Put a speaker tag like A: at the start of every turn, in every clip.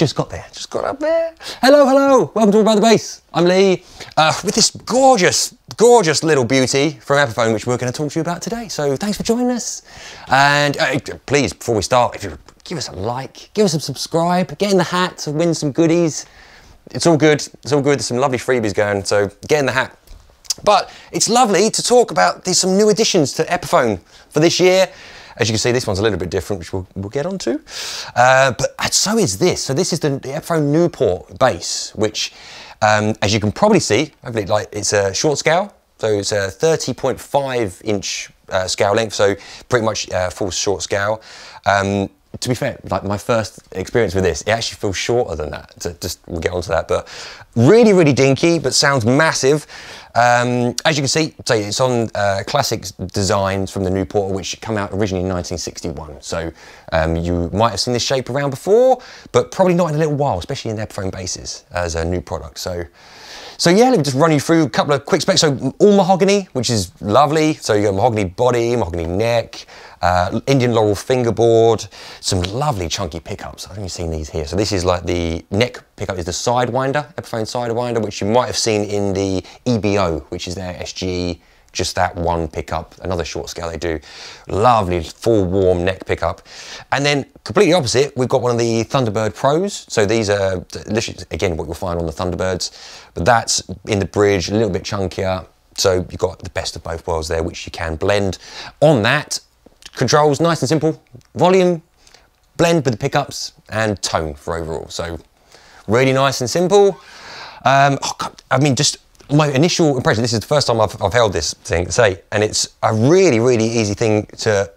A: just got there, just got up there. Hello, hello, welcome to All About the Bass. I'm Lee, uh, with this gorgeous, gorgeous little beauty from Epiphone, which we're going to talk to you about today. So thanks for joining us. And uh, please, before we start, if you give us a like, give us a subscribe, get in the hat to win some goodies. It's all good, it's all good. There's some lovely freebies going, so get in the hat. But it's lovely to talk about there's some new additions to Epiphone for this year. As you can see, this one's a little bit different, which we'll, we'll get onto. Uh, but so is this. So this is the, Epiphone Newport bass, which, um, as you can probably see, hopefully like it's a short scale. So it's a 30.5 inch uh, scale length, so pretty much uh, full short scale. Um, to be fair, like my first experience with this, it actually feels shorter than that. So just we'll get onto that, but really, really dinky, but sounds massive. Um, as you can see, so it's on uh, classic designs from the new Newport, which come out originally in 1961. So um, you might have seen this shape around before, but probably not in a little while, especially in Epiphone bases as a new product. So. So yeah, let me just run you through a couple of quick specs. So all mahogany, which is lovely. So you got mahogany body, mahogany neck, uh, Indian laurel fingerboard, some lovely chunky pickups. I've only seen these here. So this is like the neck pickup is the Sidewinder, Epiphone Sidewinder, which you might have seen in the EB-0, which is their SG just that one pickup, another short scale they do. Lovely full warm neck pickup. And then completely opposite, we've got one of the Thunderbird Pros. So these are, literally, again, what you'll find on the Thunderbirds, but that's in the bridge, a little bit chunkier. So you've got the best of both worlds there, which you can blend. On that, controls, nice and simple. Volume, blend with the pickups, and tone for overall. So really nice and simple. Um, oh God, I mean, just my initial impression, this is the first time I've, I've held this thing, say, and it's a really, really easy thing to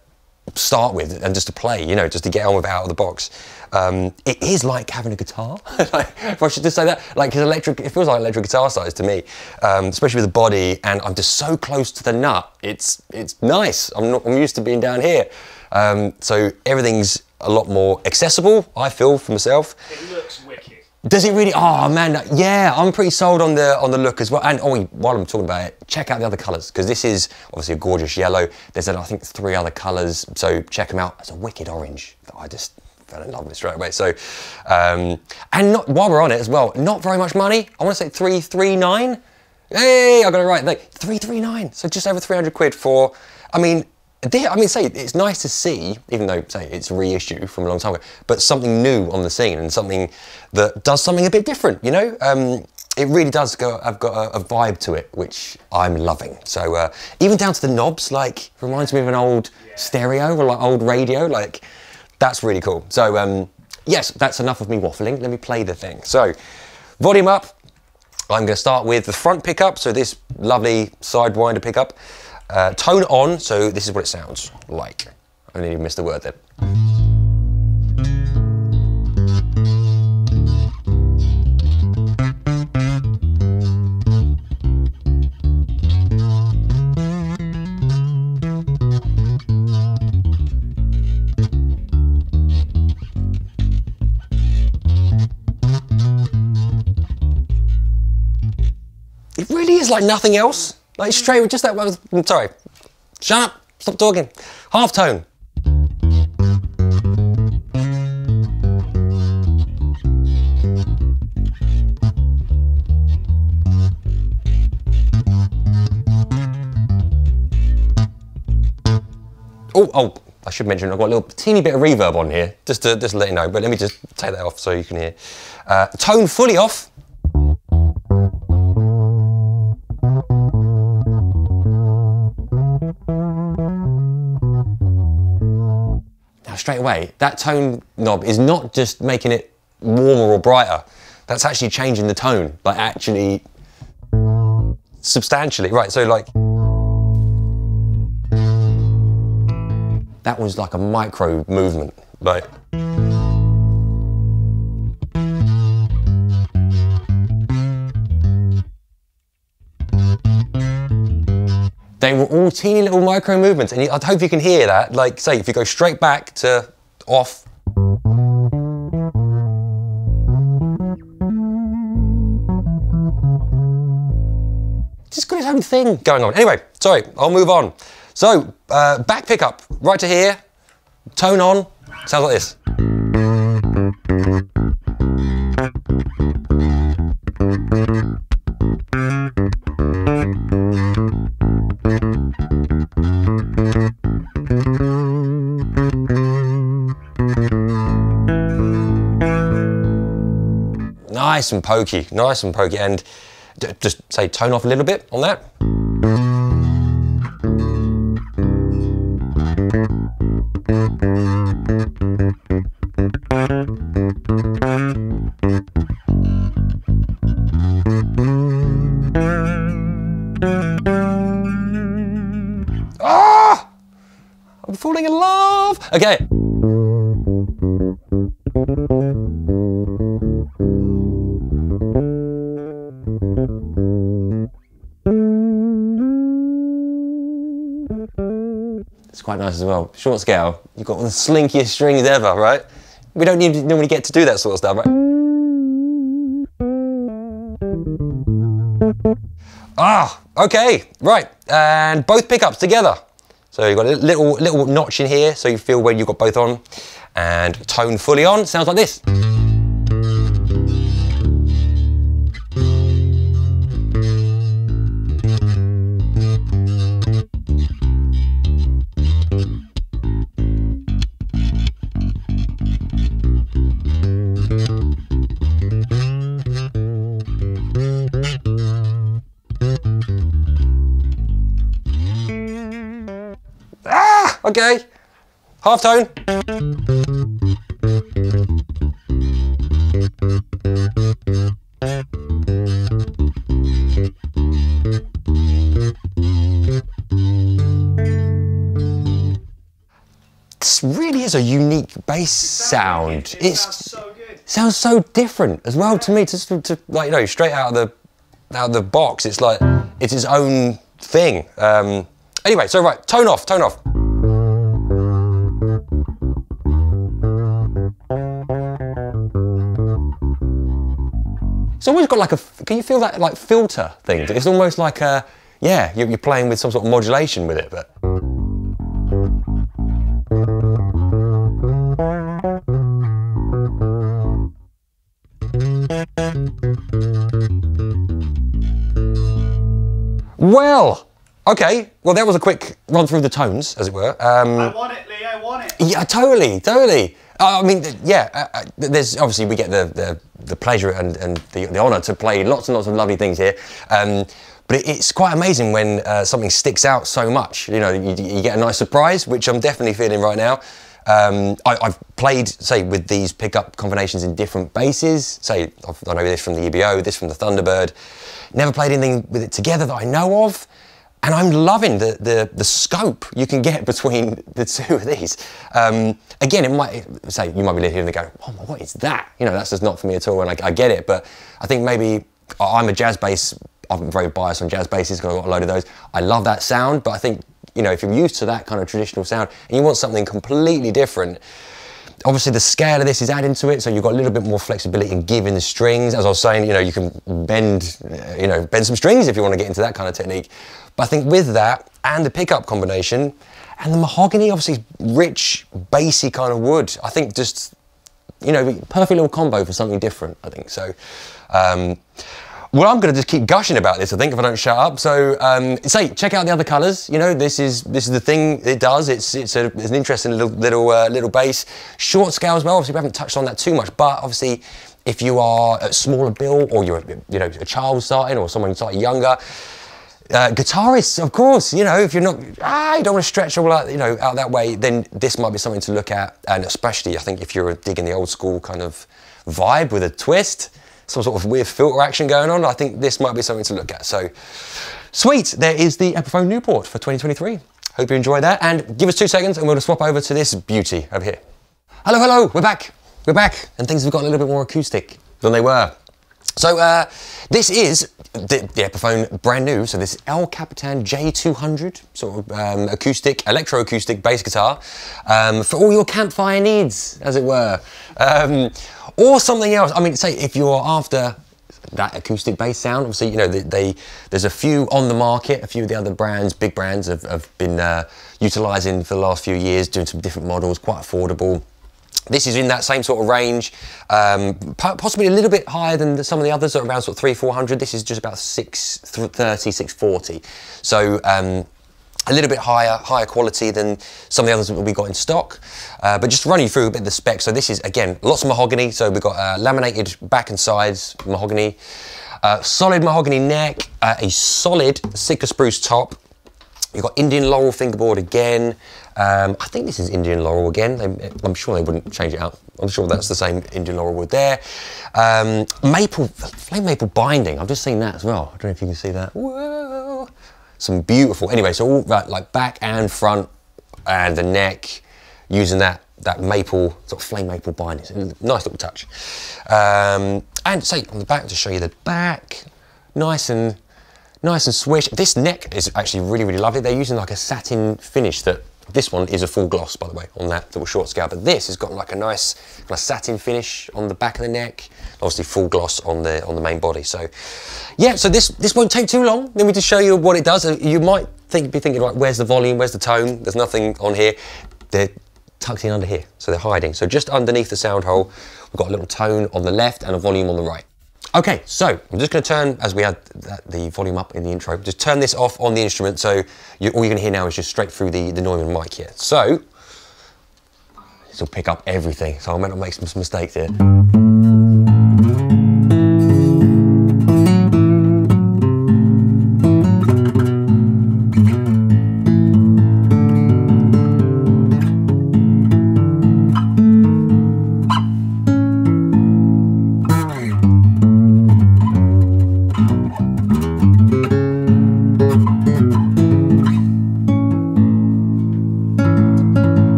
A: start with and just to play, you know, just to get on with it out of the box. Um, it is like having a guitar, like, if I should just say that, like, electric, it feels like electric guitar size to me, um, especially with the body, and I'm just so close to the nut. It's it's nice. I'm not. I'm used to being down here, um, so everything's a lot more accessible. I feel for myself.
B: It looks wicked.
A: Does it really? Oh man, yeah, I'm pretty sold on the on the look as well. And oh, while I'm talking about it, check out the other colours because this is obviously a gorgeous yellow. There's I think three other colours, so check them out. It's a wicked orange that I just fell in love with straight away. So, um, and not, while we're on it as well, not very much money. I want to say three three nine. Hey, I got it right. Like three three nine. So just over 300 quid for. I mean, I mean, say it's nice to see, even though say it's reissue from a long time ago, but something new on the scene and something that does something a bit different. You know, um, it really does go. I've got a, a, vibe to it, which I'm loving. So uh, even down to the knobs, like reminds me of an old yeah. stereo or like old radio. Like that's really cool. So um, yes, that's enough of me waffling. Let me play the thing. So volume up. I'm going to start with the front pickup. So this lovely sidewinder pickup. Uh, tone on, so this is what it sounds like. I nearly missed the word there. It really is like nothing else. Like straight with just that one. Sorry. Shut up. Stop talking. Half tone. Oh, oh, I should mention I've got a little teeny bit of reverb on here, just to just to let you know. But let me just take that off so you can hear. Uh, tone fully off. Straight away, that tone knob is not just making it warmer or brighter, that's actually changing the tone, like actually substantially. Right, so like, that was like a micro movement, like. They were all teeny little micro movements, and I hope you can hear that. Like, say, if you go straight back to off. Just got his own thing going on. Anyway, sorry, I'll move on. So, uh, back pickup, right to here, tone on, sounds like this. Nice and pokey, nice and pokey, and just say tone off a little bit on that. Ah! I'm falling in love. Okay. Nice as well. Short scale, you've got the slinkiest strings ever, right? We don't need, normally get to do that sort of stuff, right? Ah, okay, right. And both pickups together. So you've got a little, little notch in here, so you feel when you've got both on. And tone fully on, sounds like this. Okay. Half tone. This really is a unique bass sound.
B: It
A: It's
B: sounds so good.
A: sounds so different as well to me. Just to, to like you know straight out of the out of the box. It's like it's its own thing. Um, anyway, so right, tone off, tone off. It's always got like a. Can you feel that like filter thing? It's almost like a. Yeah, you're, you're playing with some sort of modulation with it, but. Well, okay. Well, that was a quick run through the tones, as it were. Um,
B: I want it, Lee. I want it.
A: yeah, totally, totally. Uh, I mean, yeah. Uh, uh, there's obviously we get the the, the pleasure and, and the, the honour to play lots and lots of lovely things here. Um, but it, it's quite amazing when uh, something sticks out so much. You know, you, you get a nice surprise, which I'm definitely feeling right now. Um, I, I've played, say, with these pickup combinations in different bases. Say, I've, I know this from the EB-0, this from the Thunderbird. Never played anything with it together that I know of. And I'm loving the, the, the scope you can get between the two of these. Um, again, it might say you might be here and go, oh, what is that? You know, that's just not for me at all, and I, I get it. But I think maybe I'm a jazz bass. I'm very biased on jazz basses. Because I've got a load of those. I love that sound, but I think you know if you're used to that kind of traditional sound and you want something completely different, obviously the scale of this is adding to it, so you've got a little bit more flexibility in giving the strings. As I was saying, you know, you can bend, uh, you know, bend some strings if you want to get into that kind of technique. But I think with that and the pickup combination and the mahogany, obviously rich, bassy kind of wood, I think just, you know, perfect little combo for something different. I think so. Um, well, I'm going to just keep gushing about this. I think if I don't shut up. So, um, say, check out the other colours. You know, this is this is the thing it does. It's it's, a, it's an interesting little little uh, little bass. Short scale as well. Obviously, we haven't touched on that too much, but obviously, if you are a smaller bill or you're you know a child starting or someone slightly younger. Uh, guitarists, of course, you know, if you're not, ah, you don't want to stretch all you know, out that way, then this might be something to look at. And especially, I think, if you're digging the old school kind of vibe with a twist, some sort of weird filter action going on, I think this might be something to look at. So, sweet, there is the Epiphone Newport for 2023. Hope you enjoy that. And give us two seconds and we'll swap over to this beauty over here. Hello, hello, we're back. We're back. And things have got a little bit more acoustic than they were. So uh, this is the, the Epiphone brand new. So this El Capitan J200 sort of um, acoustic, electroacoustic bass guitar um, for all your campfire needs, as it were, um, or something else. I mean, say if you're after that acoustic bass sound, obviously you know they, they there's a few on the market. A few of the other brands, big brands, have, have been uh, utilising for the last few years, doing some different models, quite affordable. This is in that same sort of range, um, possibly a little bit higher than some of the others, at around sort of three, four hundred. This is just about 630, 640. So um, a little bit higher, higher quality than some of the others that we got in stock. Uh, but just to run you through a bit of the specs. So this is, again, lots of mahogany. So we've got uh, laminated back and sides mahogany, uh, solid mahogany neck, uh, a solid Sitka spruce top. You've got Indian laurel fingerboard again. Um, I think this is Indian laurel again. They, I'm sure they wouldn't change it out. I'm sure that's the same Indian laurel wood there. Um, maple, flame maple binding. I've just seen that as well. I don't know if you can see that. Whoa some beautiful, anyway, so all that like back and front and the neck using that that maple, sort of flame maple binding. nice little touch. Um, and say on the back, to show you the back, nice and nice and swish. This neck is actually really, really lovely. They're using like a satin finish that this one is a full gloss, by the way, on that little short scale, but this has got like a nice kind of satin finish on the back of the neck, obviously full gloss on the on the main body. So, yeah, so this this won't take too long. Let me just show you what it does. You might think be thinking, like, where's the volume? Where's the tone? There's nothing on here. They're tucked in under here, so they're hiding. So just underneath the sound hole, we've got a little tone on the left and a volume on the right. Okay, so I'm just going to turn, as we had the volume up in the intro, just turn this off on the instrument so you, all you're to hear now is just straight through the, the Neumann mic here. So, this will pick up everything, so I might not make some mistakes here.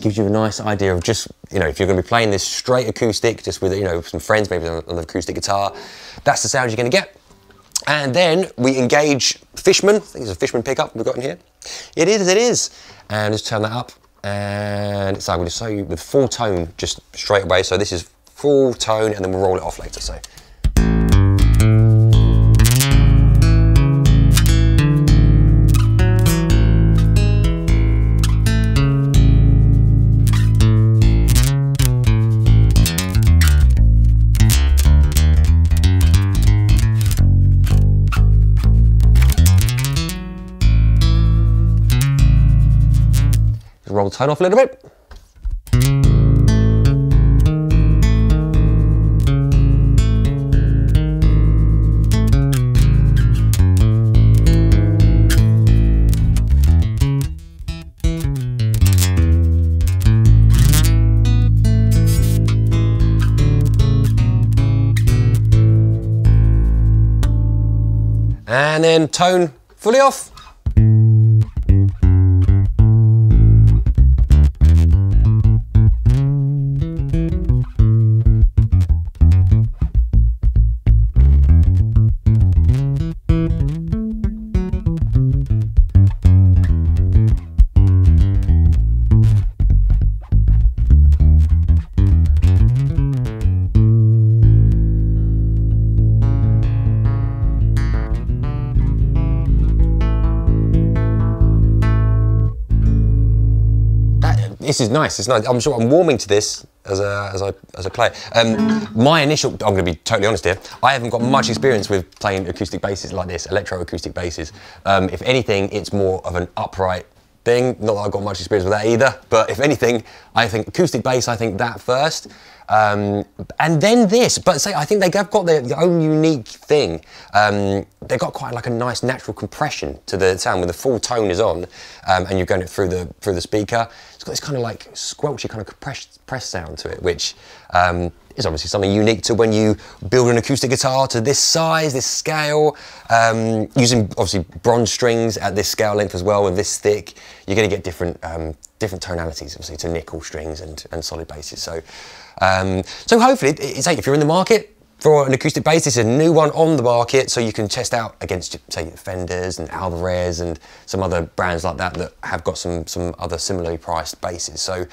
A: Gives you a nice idea of just, you know, if you're going to be playing this straight acoustic, just with, you know, some friends, maybe on an acoustic guitar, that's the sound you're going to get. And then we engage Fishman, I think it's a Fishman pickup we've got in here. It is, it is. And just turn that up. And it's like, we'll just show you with full tone just straight away. So this is full tone and then we'll roll it off later. So. Tone off a little bit. And then tone fully off. This is nice. It's nice. I'm sure I'm warming to this as a as I as I play it. Um, my initial, I'm going to be totally honest here. I haven't got much experience with playing acoustic basses like this, electro-acoustic basses. Um, if anything, it's more of an upright thing. Not that I've got much experience with that either. But if anything, I think acoustic bass. I think that first. Um, and then this, but say I think they have got their, own unique thing. Um, they've got quite like a nice natural compression to the sound when the full tone is on, um, and you're going it through the through the speaker. It's got this kind of like squelchy kind of compressed press sound to it, which um, is obviously something unique to when you build an acoustic guitar to this size, this scale, um, using obviously bronze strings at this scale length as well, and this thick, you're going to get different um, different tonalities, obviously, to nickel strings and, and solid basses. So, um, so hopefully, it's if you're in the market for an acoustic bass, this is a new one on the market, so you can test out against, say, Fenders and Alvarez and some other brands like that that have got some some other similarly priced basses. So,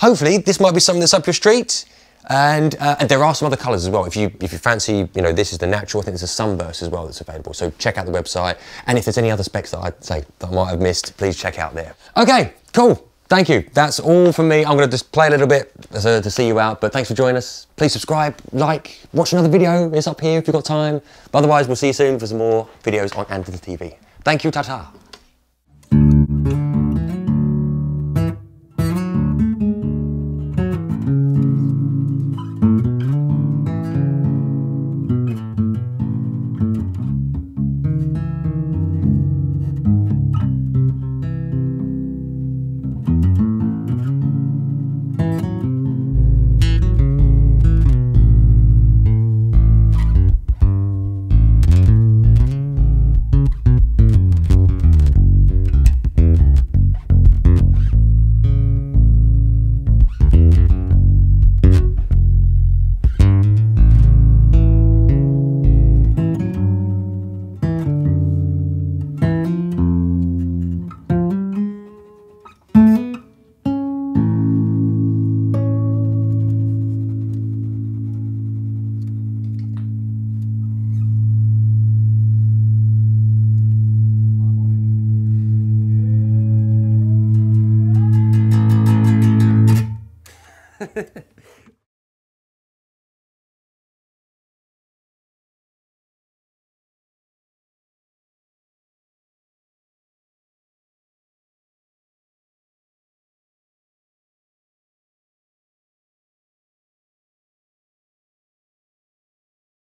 A: hopefully, this might be something that's up your street. And, uh, and there are some other colours as well. If you if you fancy, you know, this is the natural. I think there's a sunburst as well that's available. So check out the website. And if there's any other specs that I'd say that I might have missed, please check out there. Okay, cool. Thank you. That's all from me. I'm going to just play a little bit to, uh, to see you out, but thanks for joining us. Please subscribe, like, watch another video. It's up here if you've got time. But otherwise, we'll see you soon for some more videos on Andertons TV. Thank you, ta-ta.